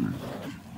嗯。